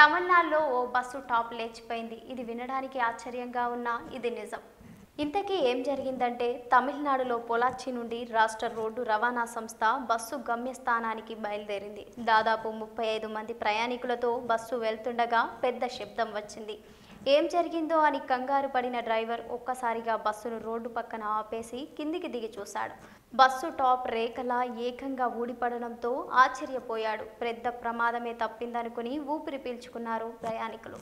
తమిళనాడులో ఓ bus top లేచిపోయింది. ఇది వినడానికి ఆశ్చర్యంగా ఉన్నా ఇది నిజం. ఇంతకీ ఏం జరిగిందంటే తమిళనాడులో పొలాచి నుండి రాష్ట్ర రోడ్డు రవాణా సంస్థ బస్సు గమ్యస్థానానికి బయలుదేరింది. దాదాపు ముప్పై ఐదు మంది ప్రయాణికులతో బస్సు వెళ్తుండగా పెద్ద శబ్దం వచ్చింది. ఏం జరిగిందో అని కంగారు పడిన డ్రైవర్ ఒక్కసారిగా బస్సును రోడ్డు పక్కన ఆపేసి కిందికి దిగి చూశాడు. బస్సు టాప్ రేఖలా ఏకంగా ఊడిపడడంతో ఆశ్చర్యపోయాడు. పెద్ద ప్రమాదమే తప్పిందనుకుని ఊపిరి పీల్చుకున్నారు ప్రయాణికులు.